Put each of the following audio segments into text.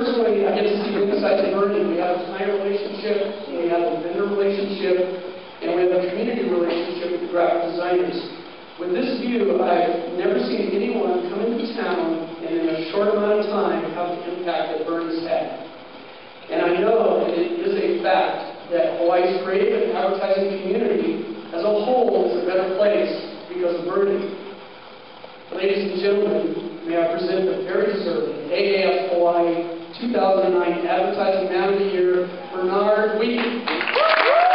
personally, I get to see both sides of Vernon. We have a client relationship, we have a vendor relationship, and we have a community relationship with the graphic designers. With this view, I've never seen anyone come into town and in a short amount of time have the impact that Vernon's had. And I know that it is a fact that Hawaii's creative and advertising community as a whole is a better place because of Vernon. Ladies and gentlemen, may I present the 2009 Advertising Man of the Year, Bernard Uy.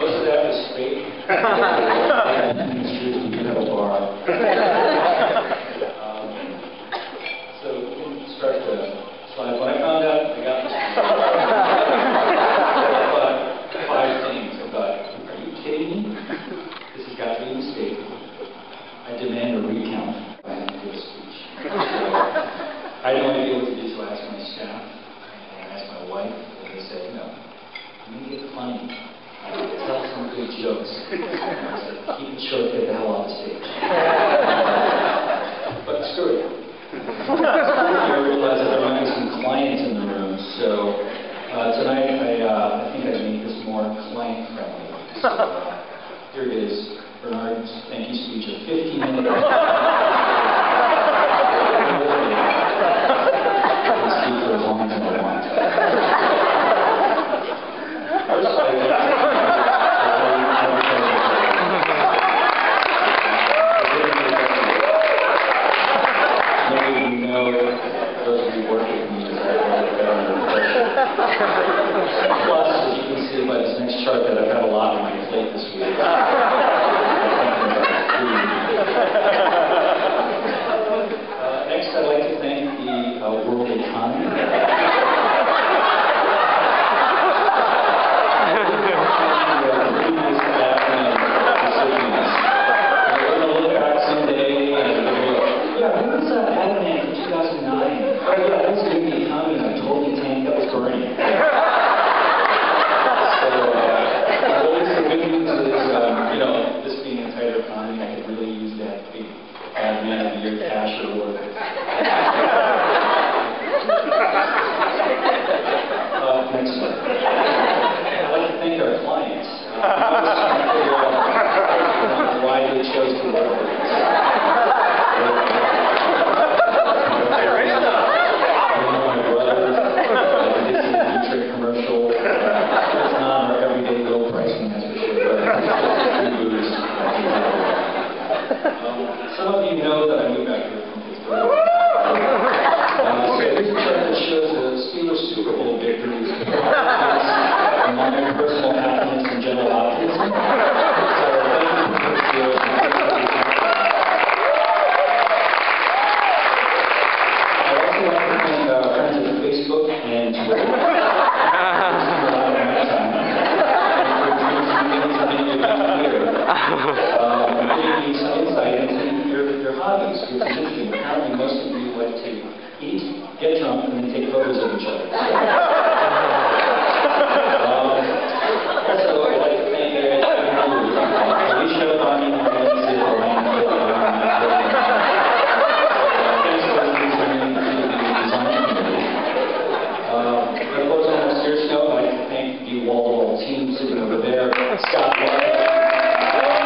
Most of that was fake. Excuse me, you have a bar. Um, So we can start the slide. When I found out, I got this. I thought five things. I thought, are you kidding me? This has got to be a mistake. I demand a recount. I have to give a speech. So, I had no idea what to do, so I asked my staff, and I asked my wife, and they said, no, you make it funny. Some good jokes. Said, keep it short, get the hell off stage. But screw it. I realized that there might be some clients in the room, so uh, tonight I, uh, I think I made this more client friendly. So uh, here it is, Bernard's thank you speech of 15 minutes. terms of get drunk, and then take photos of each other. So, um, also, I'd like to thank uh, Alicia, Bonnie, and Lindsay, Lorraine, for allowing me to work. Thanks for listening to me, to the design committee. Um, Of course, on a serious note, I'd like to thank the wall-to-wall team sitting over there, Scott White.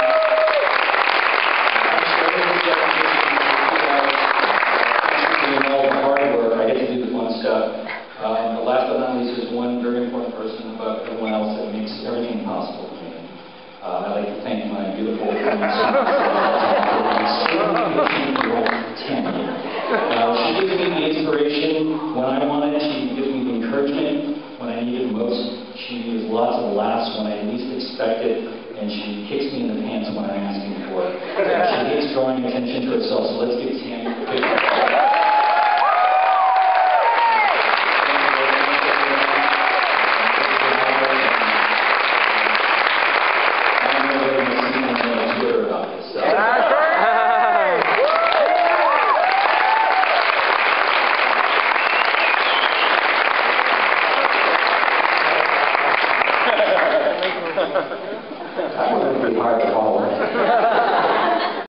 Doing all the hard work, I get to do the fun stuff. Um, the last but not least is one very important person above everyone else that makes everything possible for me. Uh, I'd like to thank my beautiful parents. Uh, she gives me the inspiration when I want it. She gives me the encouragement when I need it most. She gives lots of laughs when I least expect it, and she kicks me in the pants when I'm asking for it. She hates drawing attention to herself, so let's give Tammy a big